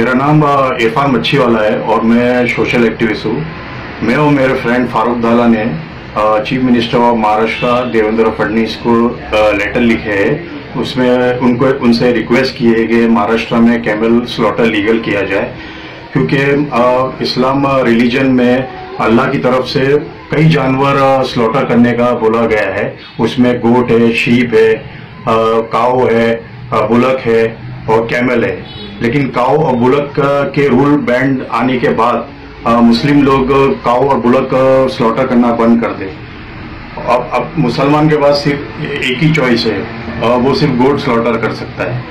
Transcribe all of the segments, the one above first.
मेरा नाम इरफान मच्छी वाला है और मैं सोशल एक्टिविस्ट हूँ। मैं और मेरे फ्रेंड फारूक दाला ने chief minister of Maharashtra Devendra Fadnavis को लेटर लिखे है। उसमें उनको, उनसे रिक्वेस्ट की है कि महाराष्ट्र में कैमल स्लॉटर लीगल किया जाए। क्योंकि इस्लाम रिलीजन में अल्लाह की तरफ़ से कई जानवर स्लॉटर करने का बोला गया है। उसमें गोट है शीप है काऊ है बुलक है और कैमल है। लेकिन काऊ और बुलक के रूल बैंड आने के बाद मुस्लिम लोग काऊ और बुलक स्लॉटर करना बंद कर दे। अब अब मुसलमान के पास सिर्फ़ एक ही चॉइस है। वो सिर्फ़ गोट स्लॉटर कर सकता है।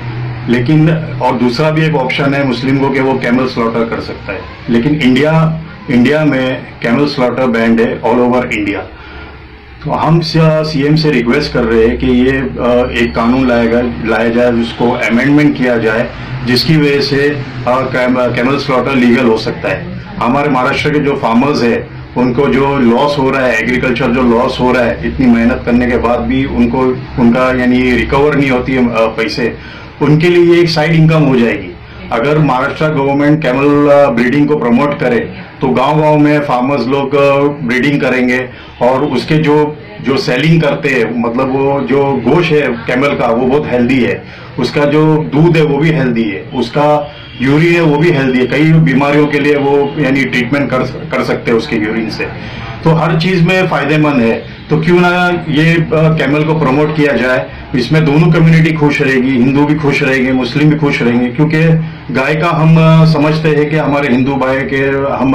लेकिन, और दूसरा भी एक ऑप्शन है मुस्लिम को कि वो कैमल स्लॉटर कर सकता है। लेकिन इंडिया इंडिया में कैमल स्लॉटर बैंड है ऑल ओवर इंडिया तो हम सीएम से रिक्वेस्ट कर रहे हैं कि ये एक कानून लाएगा लाया जाए, जिसको अमेंडमेंट किया जाए, जिसकी वजह से कैमल स्लॉटर लीगल हो सकता है। हमारे महाराष्ट्र के जो फार्मर्स है, उनको जो लॉस हो रहा है एग्रीकल्चर जो लॉस हो रहा है, इतनी मेहनत करने के बाद भी उनको, उनका यानी रिकवर नहीं होती है पैसे, उनके लिए एक साइड इनकम हो जाएगी। अगर महाराष्ट्र गवर्नमेंट कैमल ब्रीडिंग को प्रमोट करे तो गाँव गाँव में फार्मर्स लोग ब्रीडिंग करेंगे और उसके जो जो सेलिंग करते हैं मतलब वो जो गोश है कैमल का, वो बहुत हेल्दी है। उसका जो दूध है, वो भी हेल्दी है। उसका यूरिन है, वो भी हेल्दी है। कई बीमारियों के लिए वो, यानी ट्रीटमेंट कर कर सकते हैं उसके यूरिन से। तो हर चीज़ में फ़ायदेमंद है। तो क्यों ना ये कैमल को प्रमोट किया जाए, इसमें दोनों कम्युनिटी खुश रहेगी, हिंदू भी खुश रहेंगे, मुस्लिम भी खुश रहेंगे, क्योंकि गाय का हम समझते हैं कि हमारे हिंदू भाई के हम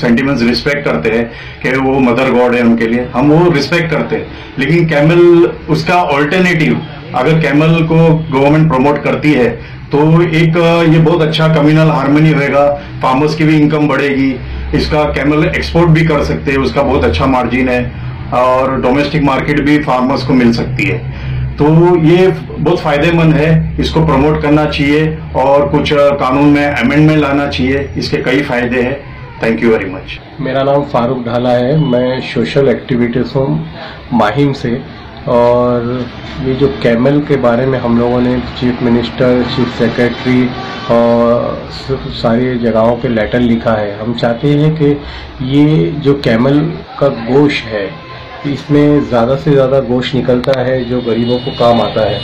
सेंटिमेंट्स रिस्पेक्ट करते हैं कि वो मदर गॉड है उनके लिए। हम वो रिस्पेक्ट करते हैं। लेकिन कैमल उसका ऑल्टरनेटिव अगर कैमल को गवर्नमेंट प्रमोट करती है तो एक, ये बहुत अच्छा कम्युनल हार्मनी रहेगा फार्मर्स की भी इनकम बढ़ेगी, इसका कैमल एक्सपोर्ट भी कर सकते हैं, उसका बहुत अच्छा मार्जिन है, और डोमेस्टिक मार्केट भी फार्मर्स को मिल सकती है। तो ये बहुत फ़ायदेमंद है, इसको प्रमोट करना चाहिए, और कुछ कानून में अमेंडमेंट लाना चाहिए, इसके कई फ़ायदे हैं। थैंक यू वेरी मच मेरा नाम फारूक ढाला है, मैं सोशल एक्टिविटीज़ हूँ, माहिम से। और ये जो कैमल के बारे में हम लोगों ने चीफ मिनिस्टर, चीफ सेक्रेटरी और सारी जगहों पे लेटर लिखा है। हम चाहते हैं कि ये जो कैमल का गोश है, इसमें ज़्यादा से ज़्यादा गोश निकलता है, जो गरीबों को काम आता है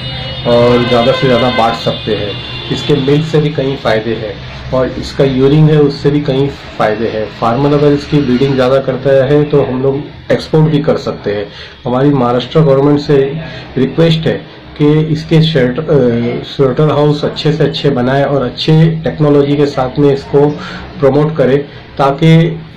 और ज़्यादा से ज़्यादा बांट सकते हैं। इसके मिल्क से भी कई फ़ायदे हैं और इसका यूरिन है, उससे भी कई फ़ायदे हैं। फार्मर अगर इसकी ब्रीडिंग ज़्यादा करता है तो हम लोग एक्सपोर्ट भी कर सकते हैं। हमारी महाराष्ट्र गवर्नमेंट से रिक्वेस्ट है कि इसके स्वेटर हाउस अच्छे से अच्छे बनाए और अच्छे टेक्नोलॉजी के साथ में इसको प्रमोट करे ताकि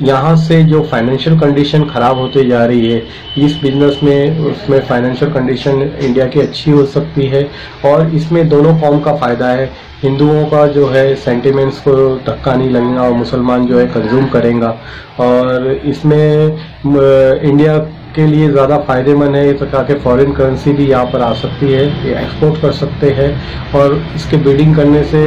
यहाँ से जो फाइनेंशियल कंडीशन खराब होती जा रही है, इस बिज़नेस में, उसमें फाइनेंशियल कंडीशन इंडिया की अच्छी हो सकती है और इसमें दोनों कौम का फ़ायदा है। हिंदुओं का जो है सेंटिमेंट्स को धक्का नहीं लगेगा और मुसलमान जो है कंज्यूम करेगा और इसमें इंडिया के लिए ज़्यादा फ़ायदेमंद है इस प्रकार के फॉरेन करेंसी भी यहाँ पर आ सकती है, ये एक्सपोर्ट कर सकते हैं और इसके ब्रीडिंग करने से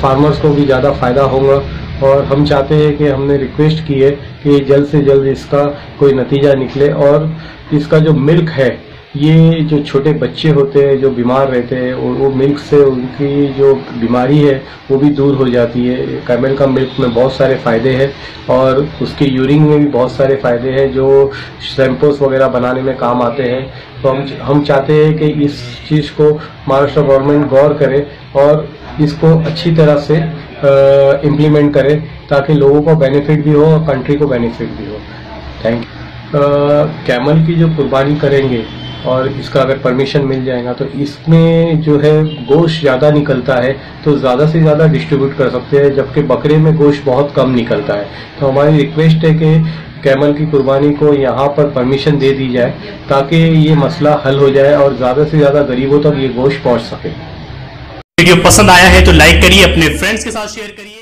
फार्मर्स को भी ज़्यादा फ़ायदा होगा और हम चाहते हैं कि हमने रिक्वेस्ट की है कि जल्द से जल्द इसका कोई नतीजा निकले और इसका जो मिल्क है ये जो छोटे बच्चे होते हैं, जो बीमार रहते हैं, और वो मिल्क से उनकी जो बीमारी है, वो भी दूर हो जाती है। कैमल का मिल्क में बहुत सारे फ़ायदे हैं, और उसके यूरिन में भी बहुत सारे फ़ायदे हैं, जो शैम्पूस वगैरह बनाने में काम आते हैं। तो हम हम चाहते हैं कि इस चीज़ को महाराष्ट्र गवर्नमेंट गौर करे, और इसको अच्छी तरह से इम्प्लीमेंट करे, ताकि लोगों को बेनिफिट भी हो और कंट्री को बेनिफिट भी हो। थैंक यू कैमल की जो कुर्बानी करेंगे और इसका अगर परमिशन मिल जाएगा तो इसमें जो है गोश्त ज़्यादा निकलता है तो ज़्यादा से ज़्यादा डिस्ट्रीब्यूट कर सकते हैं, जबकि बकरे में गोश्त बहुत कम निकलता है। तो हमारी रिक्वेस्ट है कि कैमल की कुर्बानी को यहाँ पर परमिशन दे दी जाए, ताकि ये मसला हल हो जाए और ज़्यादा से ज़्यादा गरीबों तक ये गोश्त पहुँच सके। वीडियो पसंद आया है तो लाइक करिए, अपने फ्रेंड्स के साथ शेयर करिए।